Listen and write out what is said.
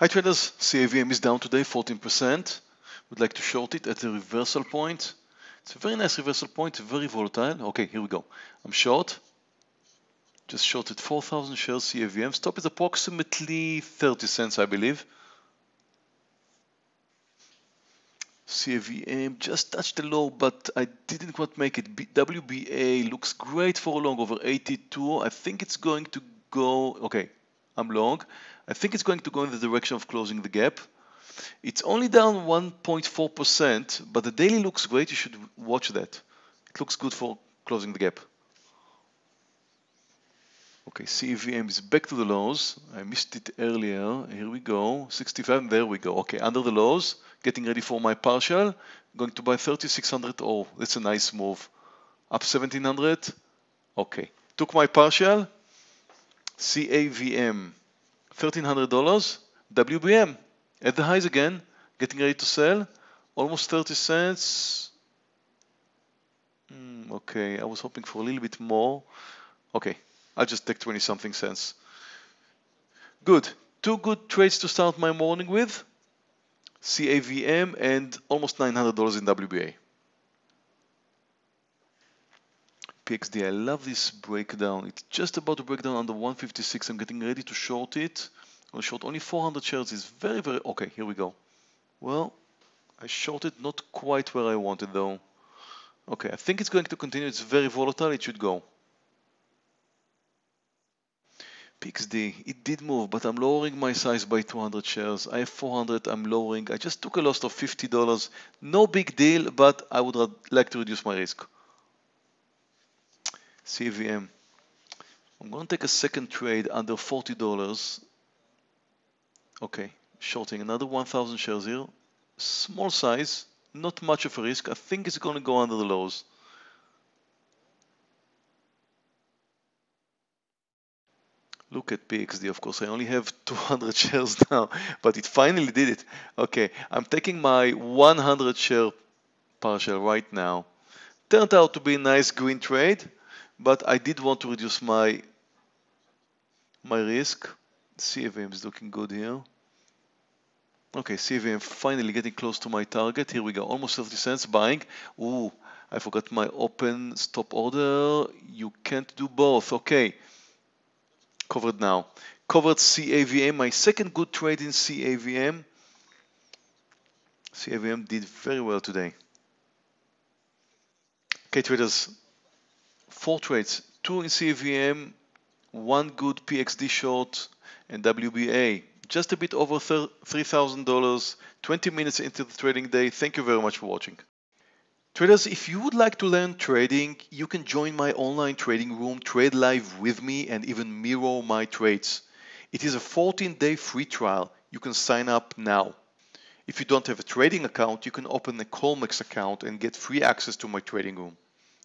Hi traders, CAVM is down today 14%. Would like to short it at a reversal point. It's a very nice reversal point, very volatile. Okay, here we go. I'm short. Just shorted 4,000 shares CAVM. Stop is approximately 30 cents, I believe. CAVM just touched the low, but I didn't quite make it. WBA looks great for a long over 82. I think it's going to go, okay, I'm long. I think it's going to go in the direction of closing the gap. It's only down 1.4%, but the daily looks great. You should watch that. It looks good for closing the gap. Okay, CAVM is back to the lows. I missed it earlier. Here we go. 65, there we go. Okay, under the lows, getting ready for my partial. Going to buy 3600. Oh, that's a nice move. Up 1700. Okay, took my partial. CAVM, $1,300. WBA, at the highs again, getting ready to sell. Almost 30 cents. Mm, okay, I was hoping for a little bit more. Okay, I'll just take 20 something cents. Good. Two good trades to start my morning with. CAVM and almost $900 in WBA. PXD, I love this breakdown. It's just about to break down under 156. I'm getting ready to short it. I'll short only 400 shares. It's very, very... Okay, here we go. Well, I shorted not quite where I wanted though. Okay, I think it's going to continue. It's very volatile. It should go. PXD, it did move, but I'm lowering my size by 200 shares. I have 400, I'm lowering. I just took a loss of $50. No big deal, but I would like to reduce my risk. CAVM. I'm going to take a second trade under $40. Okay, shorting another 1,000 shares here. Small size, not much of a risk. I think it's going to go under the lows. Look at PXD, of course, I only have 200 shares now, but it finally did it. Okay, I'm taking my 100 share partial right now. Turned out to be a nice green trade, but I did want to reduce my my risk. CAVM is looking good here. Okay, CAVM finally getting close to my target. Here we go, almost 30 cents buying. Ooh, I forgot my open stop order. You can't do both. Okay covered now. Covered CAVM, my second good trade in CAVM. CAVM did very well today. Okay, traders, four trades, two in CVM, one good PXD short, and WBA. Just a bit over $3,000, 20 minutes into the trading day. Thank you very much for watching. Traders, if you would like to learn trading, you can join my online trading room, trade live with me, and even mirror my trades. It is a 14-day free trial. You can sign up now. If you don't have a trading account, you can open a Colmex account and get free access to my trading room.